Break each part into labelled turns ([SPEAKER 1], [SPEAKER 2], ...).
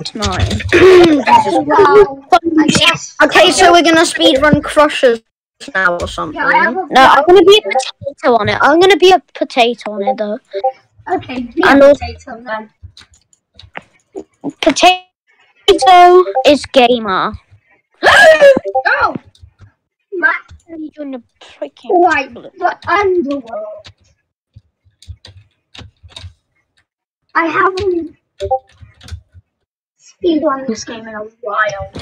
[SPEAKER 1] It's mine.
[SPEAKER 2] Well, I guess.
[SPEAKER 3] Okay, so we're gonna speed run crushers now or something.
[SPEAKER 2] Yeah, I have a
[SPEAKER 1] No, I'm gonna be a potato on it. I'm gonna be a potato on it though.
[SPEAKER 2] Okay, be
[SPEAKER 1] And
[SPEAKER 2] a potato then.
[SPEAKER 1] Potato is gamer.
[SPEAKER 2] Oh! My,
[SPEAKER 1] You join the freaking.
[SPEAKER 2] right, the underworld. I haven't speedrun this game in a while.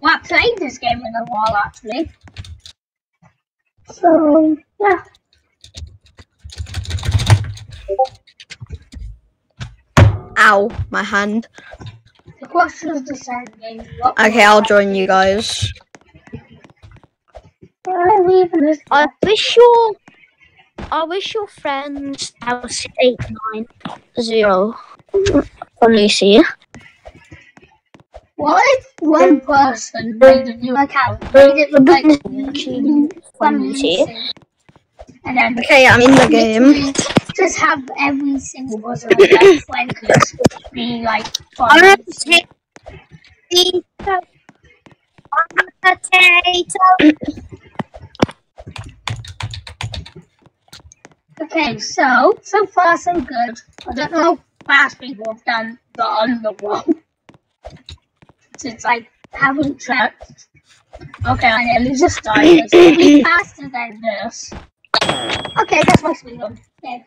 [SPEAKER 2] Well, I played this game in a while actually. So, yeah.
[SPEAKER 3] Ow, my hand.
[SPEAKER 2] The question of the same game. What
[SPEAKER 3] Okay, I'll join you guys.
[SPEAKER 2] I leaving this?
[SPEAKER 1] I wish your. I wish your friends house eight nine zero. Lucy.
[SPEAKER 2] What if one person made a new account, made it like
[SPEAKER 1] mm-hmm. Lucy.
[SPEAKER 2] and then
[SPEAKER 3] Okay, I'm in the game.
[SPEAKER 2] just have every single person friend be like
[SPEAKER 1] I'm potato. I'm a potato.
[SPEAKER 2] Okay, so so far so good. I don't know Fast people have done the underworld. since I haven't checked. Okay, I nearly just died. It's faster than this. Okay, that's my speed. Okay.